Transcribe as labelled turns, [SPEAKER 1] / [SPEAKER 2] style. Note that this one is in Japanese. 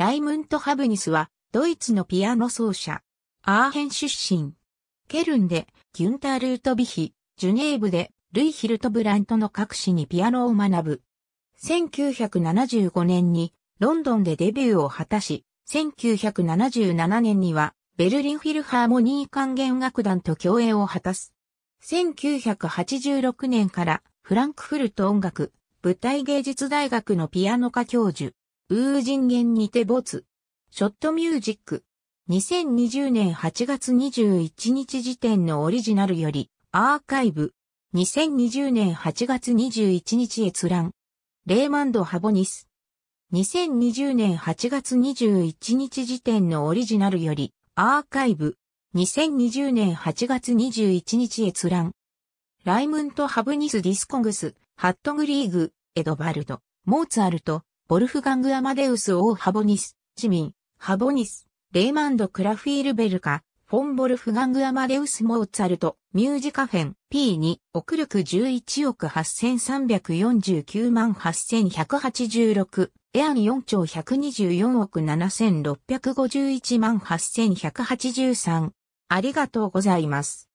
[SPEAKER 1] ライムント・ハブニスは、ドイツのピアノ奏者。アーヘン出身。ケルンで、ギュンター・ルートビヒ、ジュネーブで、ルイ・ヒルトブラントの各市にピアノを学ぶ。1975年に、ロンドンでデビューを果たし、1977年には、ベルリンフィルハーモニー管弦楽団と共演を果たす。1986年からフランクフルト音楽、舞台芸術大学のピアノ科教授、ウージンゲンにて没。ショットミュージック。2020年8月21日時点のオリジナルより、アーカイブ。2020年8月21日閲覧。レーマンド・ハボニス。2020年8月21日時点のオリジナルより、アーカイブ。2020年8月21日閲覧。ライムント・ハブニス・ディスコングス、ハットグリーグ、エドバルド、モーツァルト、ボルフガング・アマデウス・オー・ハボニス、ジミン、ハボニス、レーマンド・クラフィールベルカ、フォン・ボルフガング・アマデウス・モーツァルト、ミュージカフェン、P2、億力11億8349万8186、エアン4兆124億7651万8183。ありがとうございます。